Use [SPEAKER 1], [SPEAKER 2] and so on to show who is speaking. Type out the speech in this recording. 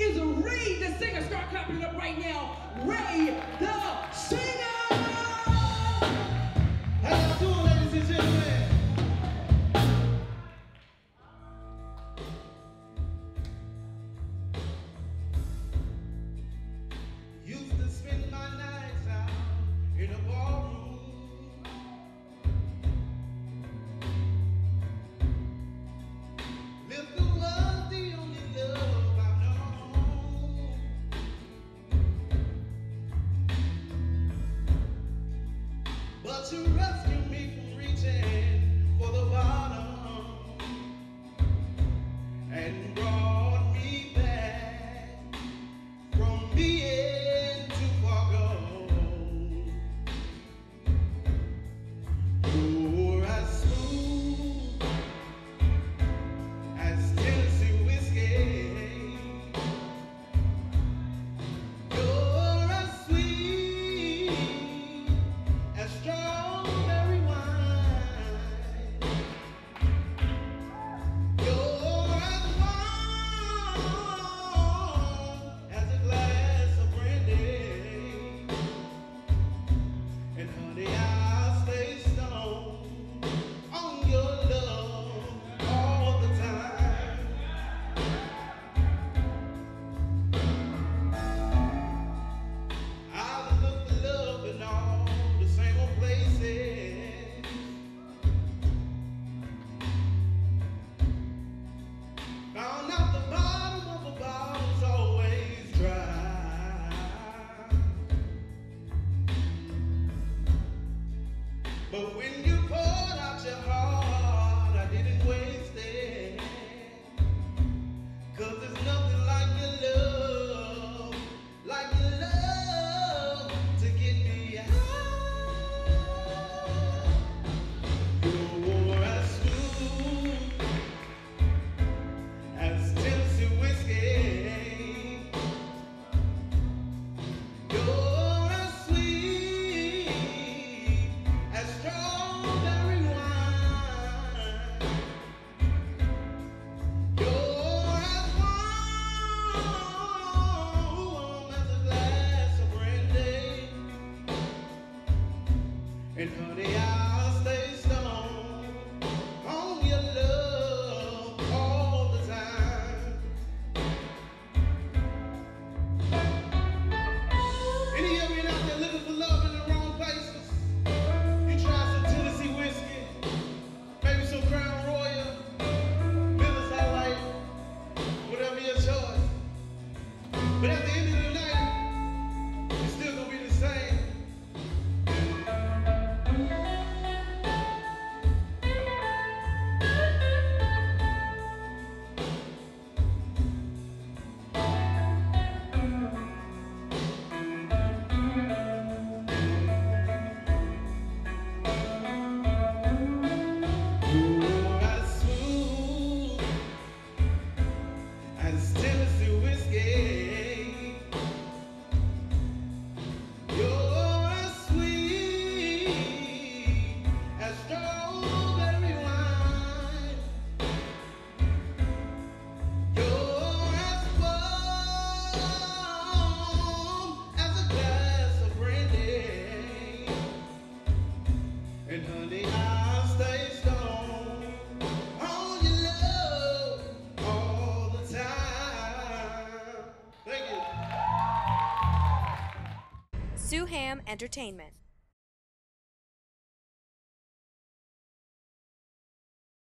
[SPEAKER 1] is Ray the Singer. Start clapping up right now. Ray the Singer.
[SPEAKER 2] to rest. But when you Before the hour on your love all the time. Out there looking for love in the wrong places? You try some Tennessee whiskey, maybe some Crown Royal, whatever your choice. But at the end
[SPEAKER 3] Sue-Ham Entertainment.